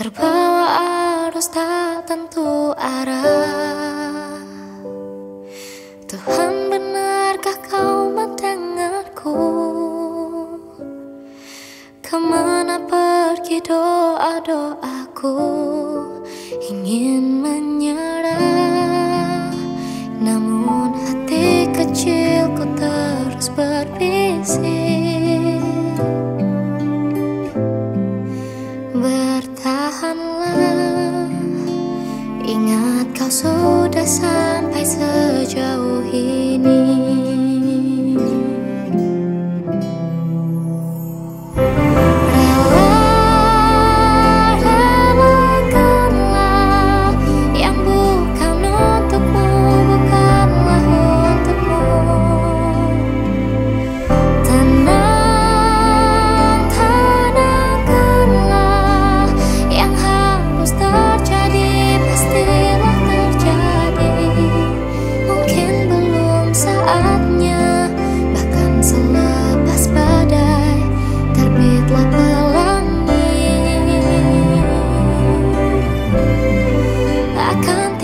Terbawa arus tak tentu arah. Tuhan benarkah kau mendengarku? Ke mana pergi doa-doaku? Ingin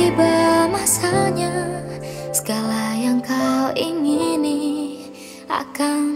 tiba masanya segala yang kau ingini akan